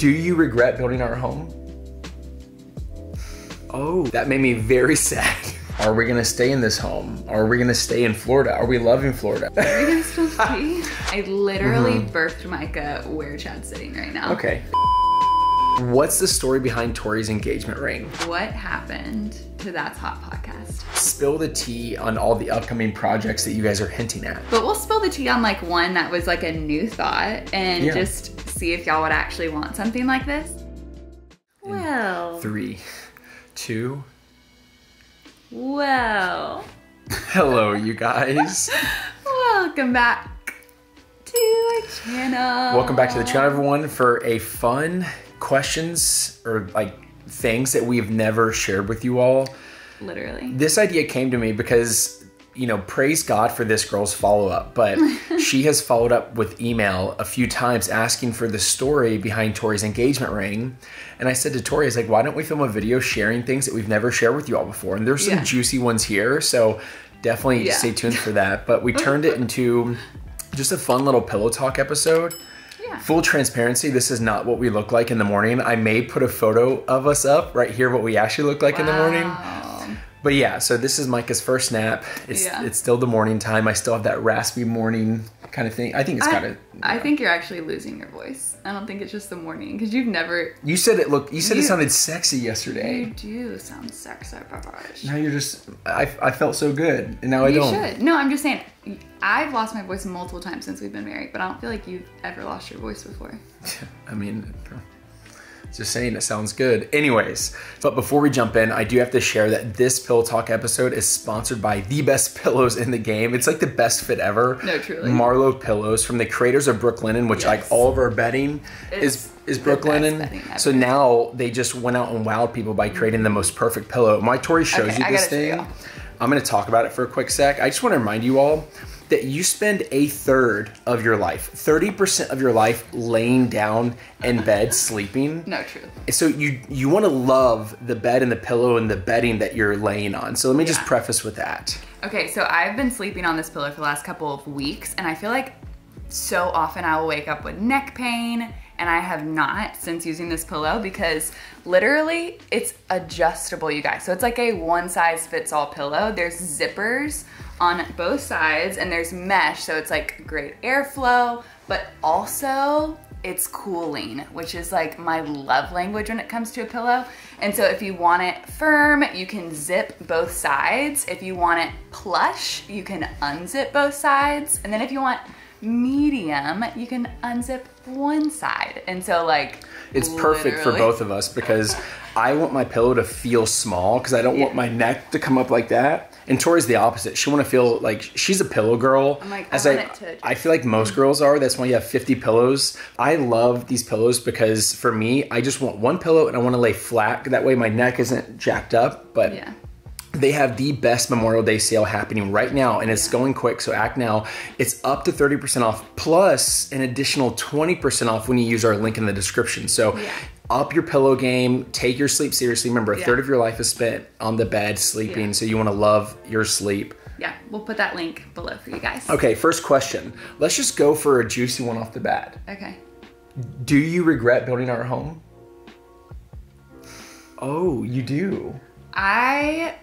Do you regret building our home? Oh, that made me very sad. Are we gonna stay in this home? Are we gonna stay in Florida? Are we loving Florida? Are you gonna spill tea? I literally mm-hmm. birthed Micah where Chad's sitting right now. okay. What's the story behind Tori's engagement ring? What happened to That's Hot podcast? Spill the tea on all the upcoming projects that you guys are hinting at. But we'll spill the tea on like one that was like a new thought and Yeah. just see if y'all would actually want something like this. Well, Three, two. well, Hello, you guys. welcome back to our channel. Welcome back to the channel, everyone, for a fun questions or like things that we've never shared with you all. Literally. This idea came to me because, you know, praise God for this girl's follow up, but she has followed up with email a few times asking for the story behind Tori's engagement ring. And I said to Tori, I was like, why don't we film a video sharing things that we've never shared with you all before? And there's some Yeah. juicy ones here. So definitely Yeah. stay tuned for that. But we turned it into just a fun little pillow talk episode. Yeah. Full transparency, this is not what we look like in the morning. I may put a photo of us up right here, what we actually look like in the morning. But yeah, so this is Micah's first nap. It's Yeah. it's still the morning time. I still have that raspy morning kind of thing. I think it's got I, it. I think you're actually losing your voice. I don't think it's just the morning because you've never. You said it look. You said it sounded sexy yesterday. You do sound sexy, oh, Babash. Now you're just. I, I felt so good, and now I You don't. You should. No, I'm just saying. I've lost my voice multiple times since we've been married, but I don't feel like you've ever lost your voice before. I mean, just saying it sounds good. Anyways, but before we jump in, I do have to share that this Pillow Talk episode is sponsored by the best pillows in the game. It's like the best fit ever. No, truly. Marlow Pillows from the creators of Brooklinen, which like all of our bedding It's is is Brooklinen. So now they just went out and wowed people by creating the most perfect pillow. My Tori shows Okay, you this thing. you. I'm gonna talk about it for a quick sec. I just want to remind you all that you spend a third of your life, 30% of your life laying down in bed sleeping. No, true. So you you want to love the bed and the pillow and the bedding that you're laying on. So let me just preface with that. Okay, so I've been sleeping on this pillow for the last couple of weeks, and I feel like so often I will wake up with neck pain, and I have not since using this pillow because literally it's adjustable, you guys. So it's like a one size fits all pillow. There's zippers on both sides, and there's mesh, so it's like great airflow, but also it's cooling, which is like my love language when it comes to a pillow. And so if you want it firm, you can zip both sides. If you want it plush, you can unzip both sides. And then if you want medium, you can unzip one side. And so like It's perfect for both of us because I want my pillow to feel small because I don't want my neck to come up like that. And Tori's the opposite. She want to feel like she's a pillow girl. I'm like, as I, want it to- I feel like most girls are. That's why you have 50 pillows. I love these pillows because for me, I just want one pillow and I want to lay flat. That way my neck isn't jacked up. But Yeah. They have the best Memorial Day sale happening right now, and it's going quick. So act now. It's up to 30% off, plus an additional 20% off when you use our link in the description. So Yeah. up your pillow game. Take your sleep seriously. Remember, a Yeah. third of your life is spent on the bed sleeping, Yeah. so you want to love your sleep. Yeah, we'll put that link below for you guys. Okay, first question. Let's just go for a juicy one off the bat. Okay. Do you regret building our home? Oh, you do. I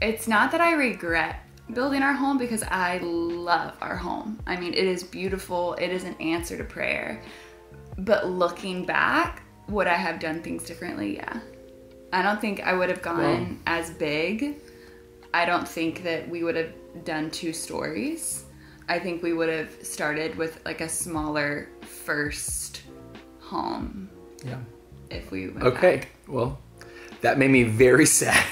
it's not that I regret building our home because I love our home. I mean, it is beautiful. It is an answer to prayer. But looking back, would I have done things differently? Yeah. I don't think I would have gone as big. I don't think that we would have done two stories. I think we would have started with like a smaller first home Yeah. if we went Okay. back. Well, that made me very sad.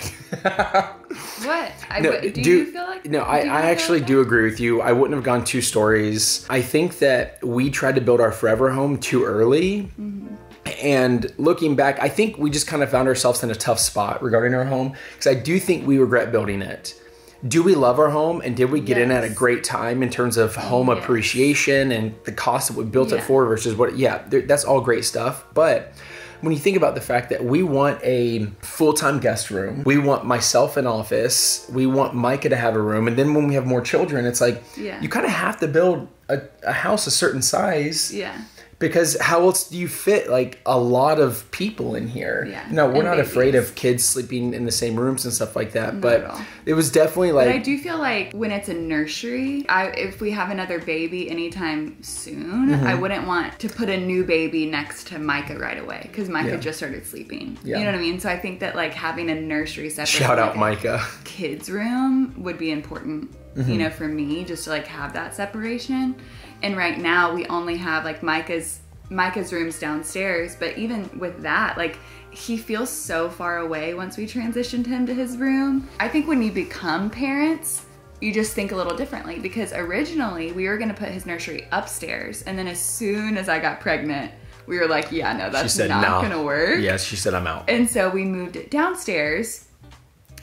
What? I, No, do, do- you feel like No, I, I actually like do agree with you. I wouldn't have gone two stories. I think that we tried to build our forever home too early. Mm-hmm. And looking back, I think we just kind of found ourselves in a tough spot regarding our home because I do think we regret building it. Do we love our home and did we get in at a great time in terms of home Yes. appreciation and the cost that we built it for versus what? Yeah, that's all great stuff. But when you think about the fact that we want a full-time guest room, we want myself an office, we want Micah to have a room, and then when we have more children, it's like Yeah. you kind of have to build a, a house a certain size Yeah. Because how else do you fit like a lot of people in here? Yeah, No, we're and not afraid of kids sleeping in the same rooms and stuff like that. Not but it was definitely like. But I do feel like when it's a nursery, I, if we have another baby anytime soon, Mm-hmm. I wouldn't want to put a new baby next to Micah right away because Micah Yeah. just started sleeping. Yeah. You know what I mean? So I think that like having a nursery separate, shout out like, Micah. kids room would be important. Mm-hmm. You know, for me, just to like have that separation. And right now we only have like Micah's Micah's room's downstairs, but even with that, like he feels so far away once we transitioned him to his room. I think when you become parents, you just think a little differently because originally we were going to put his nursery upstairs and then as soon as I got pregnant, we were like, yeah, no, that's said not no. to work. Yes, she said I'm out. And so we moved it downstairs.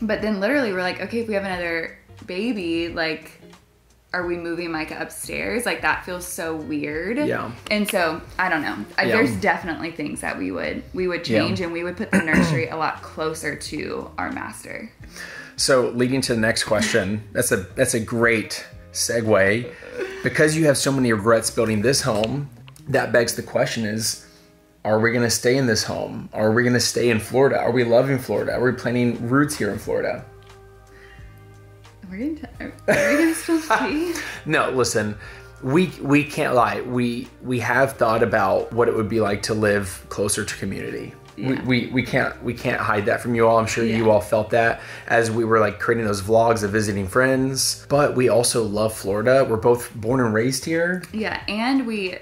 But then literally we're like, okay, if we have another baby, like are we moving Micah upstairs? Like that feels so weird. Yeah. And so I don't know. I, Yeah. There's definitely things that we would we would Yeah. change and we would put the nursery a lot closer to our master. So leading to the next question, that's a that's a great segue. Because you have so many regrets building this home, that begs the question is are we going to stay in this home? Are we going to stay in Florida? Are we loving Florida? Are we planting roots here in Florida? We're are, are we gonna spill tea? No, listen. We we can't lie. We we have thought about what it would be like to live closer to community. Yeah. We, we we can't we can't hide that from you all. I'm sure you all felt that as we were like creating those vlogs of visiting friends. But we also love Florida. We're both born and raised here. Yeah, and we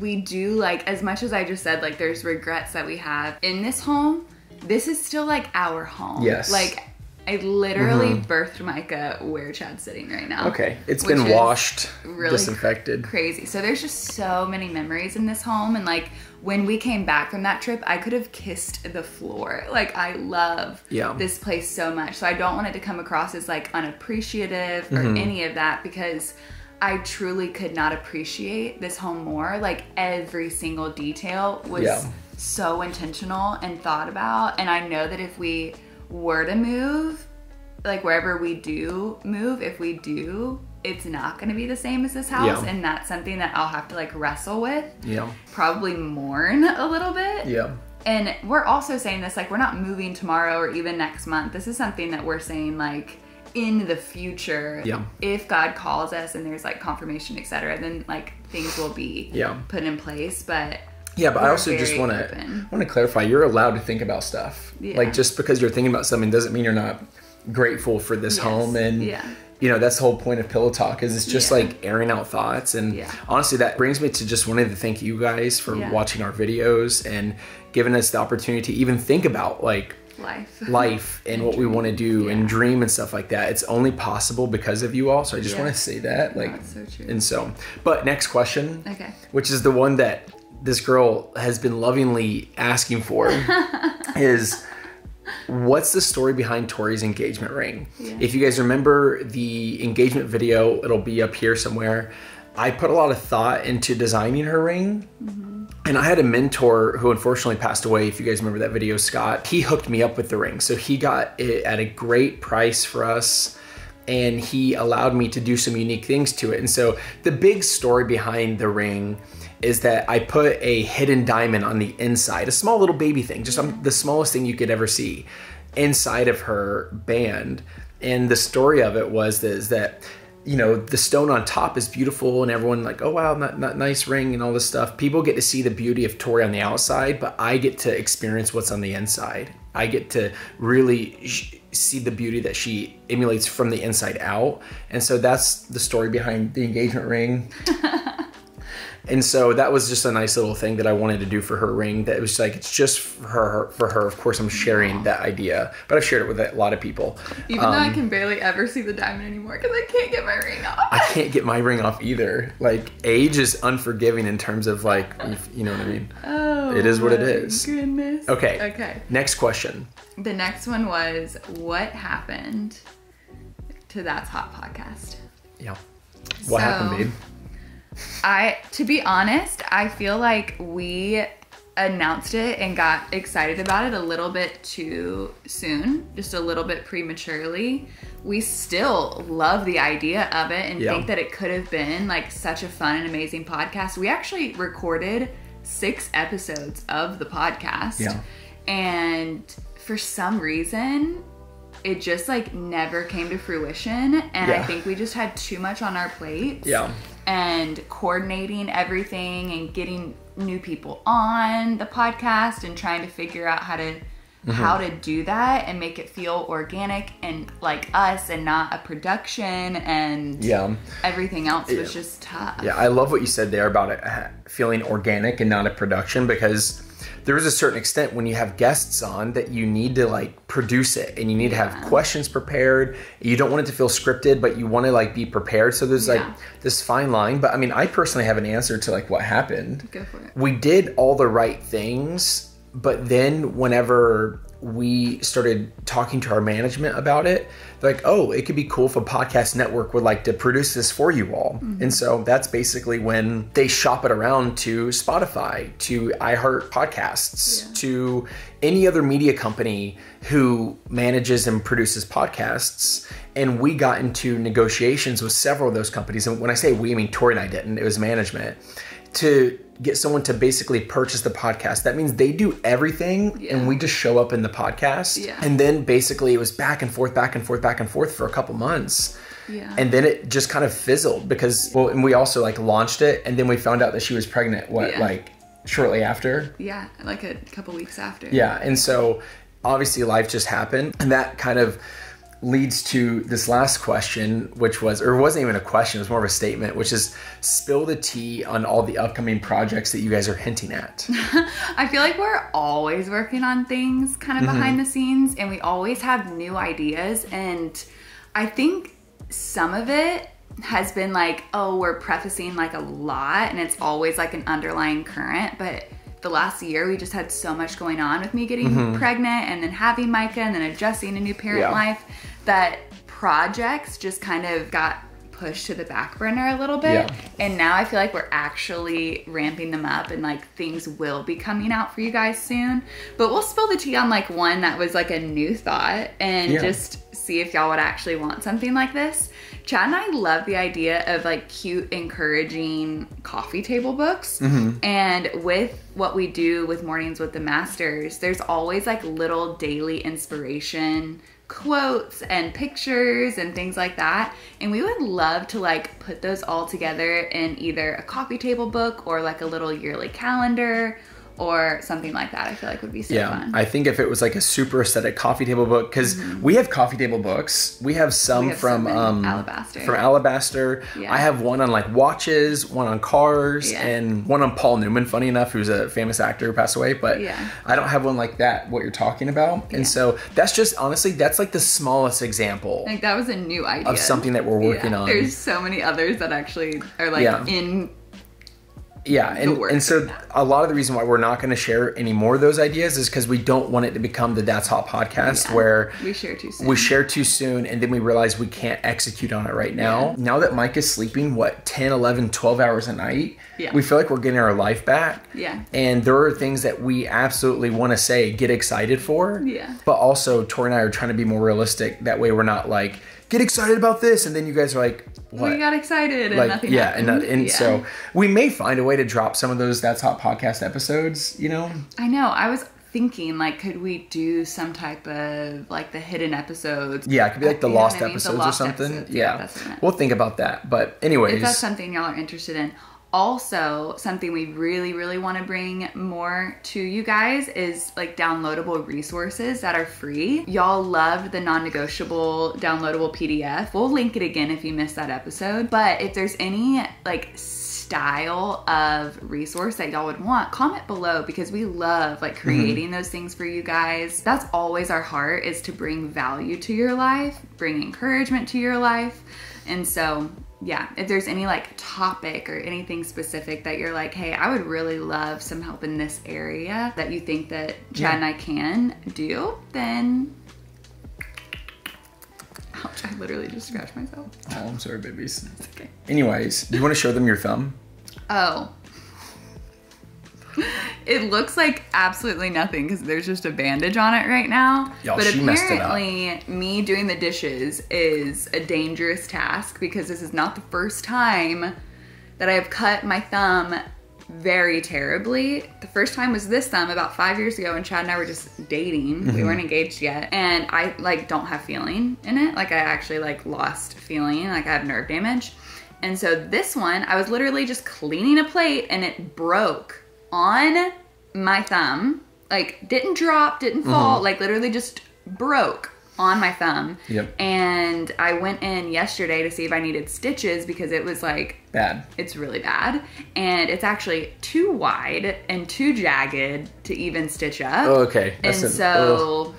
we do like as much as I just said like there's regrets that we have in this home, this is still like our home. Yes. Like I literally birthed Micah where Chad's sitting right now. Okay, it's been washed, really disinfected. Crazy. So there's just so many memories in this home and like when we came back from that trip, I could have kissed the floor. Like I love Yeah. this place so much. So I don't want it to come across as like unappreciative or Mm-hmm. any of that because I truly could not appreciate this home more. Like every single detail was Yeah. so intentional and thought about. And I know that if we were to move, like wherever we do move, if we do, it's not going to be the same as this house. Yeah. And that's something that I'll have to like wrestle with, Yeah, probably mourn a little bit. yeah, And we're also saying this like we're not moving tomorrow or even next month. This is something that we're saying like in the future. Yeah. If God calls us and there's like confirmation, etc., then like things will be Yeah. put in place. But yeah. But I also just want to want to clarify. You're allowed to think about stuff. Yeah. Like just because you're thinking about something doesn't mean you're not grateful for this Yes. home and Yeah. you know that's the whole point of pillow talk is it's just Yeah. like airing out thoughts and Yeah. honestly that brings me to just wanting to thank you guys for watching our videos and giving us the opportunity to even think about like life. life and what we want to do and dream and stuff like that it's only possible because of you all so i just want to say that like it's so and so but next question Okay. which is the one that this girl has been lovingly asking for is what's the story behind Tori's engagement ring? Yeah. If you guys remember the engagement video, it'll be up here somewhere. I put a lot of thought into designing her ring. Mm-hmm. And I had a mentor who unfortunately passed away. If you guys remember that video, Scott, he hooked me up with the ring. So he got it at a great price for us and he allowed me to do some unique things to it. And so the big story behind the ring is that I put a hidden diamond on the inside, a small little baby thing, just the smallest thing you could ever see inside of her band. And the story of it was that, is that you know the stone on top is beautiful and everyone like oh wow not, not nice ring and all this stuff. People get to see the beauty of tori on the outside but i get to experience what's on the inside. I get to really see the beauty that she emulates from the inside out. And so that's the story behind the engagement ring and so that was just a nice little thing that I wanted to do for her ring. That it was like it's just for her. For her, of course, I'm sharing that idea, but I've shared it with a lot of people. Even though I um, can barely ever see the diamond anymore because I can't get my ring off. I can't get my ring off either. Like age is unforgiving in terms of like you know what I mean. oh, It is what it is. Goodness. Okay. Okay. Next question. The next one was what happened to That's Hot podcast? Yeah. What So- happened, babe? I, to be honest, I feel like we announced it and got excited about it a little bit too soon, just a little bit prematurely. We still love the idea of it and Yeah. think that it could have been like such a fun and amazing podcast. We actually recorded six episodes of the podcast. Yeah. And for some reason, it just like never came to fruition. And I think we just had too much on our plate. Yeah. And coordinating everything and getting new people on the podcast and trying to figure out how to Mm-hmm. how to do that and make it feel organic and like us and not a production and Yeah. everything else was Yeah. just tough. Yeah, I love what you said there about it feeling organic and not a production because there is a certain extent when you have guests on that you need to like produce it and you need to have questions prepared. You don't want it to feel scripted, but you want to like be prepared. So there's like this fine line. But I mean, I personally have an answer to like what happened. Go for it. We did all the right things, but then whenever we started talking to our management about it, they're like, oh, it could be cool if a podcast network would like to produce this for you all. Mm-hmm. And so that's basically when they shop it around to Spotify, to iHeart Podcasts, to any other media company who manages and produces podcasts. And we got into negotiations with several of those companies. And when I say we, I mean Tori and I didn't, it was management to get someone to basically purchase the podcast. That means they do everything Yeah. and we just show up in the podcast. Yeah. And then basically it was back and forth, back and forth, back and forth for a couple months. Yeah. And then it just kind of fizzled because well, and we also like launched it and then we found out that she was pregnant what Yeah. like shortly after. yeah, like a couple weeks after. Yeah, and so obviously life just happened, and that kind of leads to this last question, which was, or it wasn't even a question, it was more of a statement, which is spill the tea on all the upcoming projects that you guys are hinting at. I feel like we're always working on things kind of Mm-hmm. behind the scenes and we always have new ideas. And I think some of it has been like, oh, we're prefacing like a lot and it's always like an underlying current. But the last year, we just had so much going on with me getting pregnant and then having Micah and then adjusting a new parent Mm-hmm. Yeah. life that projects just kind of got pushed to the back burner a little bit. Yeah. And now I feel like we're actually ramping them up and like things will be coming out for you guys soon. But we'll spill the tea on like one that was like a new thought and Yeah. just see if y'all would actually want something like this. Chad and I love the idea of like cute, encouraging coffee table books. Mm-hmm. And with what we do with Mornings with the Masters, there's always like little daily inspiration quotes and pictures and things like that. And we would love to like put those all together in either a coffee table book or like a little yearly calendar or something like that. I feel like would be so Yeah, fun. I think if it was like a super aesthetic coffee table book, because we have coffee table books. We have some Mm-hmm. We have from um, Alabaster. From Alabaster. Yeah. I have one on like watches, one on cars, Yeah. and one on Paul Newman. Funny enough, who's a famous actor who passed away, but Yeah. I don't have one like that. What you're talking about, and so that's just honestly that's like the smallest example. like that was a new idea Of something that we're working on. There's so many others that actually are like in Yeah, and, and so right a lot of the reason why we're not going to share any more of those ideas is because we don't want it to become the That's Hot podcast Yeah. where we share too soon. we share too soon and then we realize we can't execute on it right now. Yeah. Now that Mike is sleeping, what, 10, 11, 12 hours a night, Yeah. we feel like we're getting our life back. Yeah. And there are things that we absolutely want to say, get excited for. Yeah. But also, Tori and I are trying to be more realistic. That way, we're not like, get excited about this. And then you guys are like, what? we got excited and like nothing yeah and, happened. not, and Yeah. so we may find a way to drop some of those that's hot podcast episodes you know I know. I was thinking like could we do some type of like the hidden episodes yeah it could be like the You lost I mean? The episodes lost or something episodes. yeah, that's what I meant. we'll think about that but anyways if that's something y'all are interested in. Also, something we really, really want to bring more to you guys is like downloadable resources that are free. Y'all loved the non negotiable downloadable PDF. We'll link it again if you missed that episode. But if there's any like style of resource that y'all would want, comment below because we love like mm-hmm. creating those things for you guys. That's always our heart is to bring value to your life, bring encouragement to your life. And so yeah, if there's any like topic or anything specific that you're like, hey, I would really love some help in this area that you think that Chad and I can do, then ouch, I literally just scratched myself. oh i'm sorry babies It's Okay. anyways do you want to show them your thumb Oh. It looks like absolutely nothing because there's just a bandage on it right now. Y'all, but she messed it up. apparently, me doing the dishes is a dangerous task because this is not the first time that I have cut my thumb very terribly. The first time was this thumb about five years ago when Chad and I were just dating. We mm-hmm. weren't engaged yet. And I like don't have feeling in it. Like I actually like lost feeling. Like I have nerve damage. And so this one, I was literally just cleaning a plate and it broke on my thumb. Like didn't drop, didn't mm-hmm. fall, like literally just broke on my thumb. Yep. And I went in yesterday to see if I needed stitches because it was like Bad. it's really bad and it's actually too wide and too jagged to even stitch up. Oh, okay. And an- so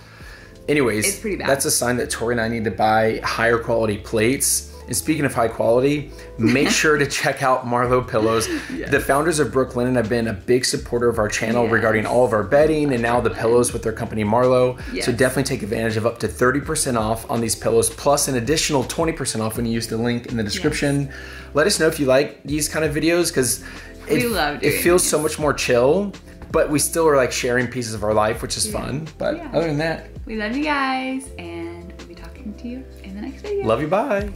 Anyways, It's pretty bad. that's a sign that Tori and I need to buy higher quality plates. And speaking of high quality, make sure to check out Marlow Pillows. The founders of Brooklinen have been a big supporter of our channel Yes. regarding all of our bedding and now the pillows with their company Marlow. So definitely take advantage of up to 30% off on these pillows, plus an additional 20% off when you use the link in the description. Let us know if you like these kind of videos because it, it feels these. so much more chill. But we still are like sharing pieces of our life, which is fun. But Yeah. other than that, we love you guys and we'll be talking to you in the next video. love you. Bye.